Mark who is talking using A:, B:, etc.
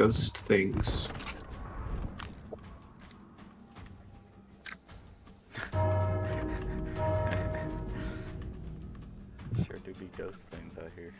A: ghost things.
B: Sure do be ghost things out here.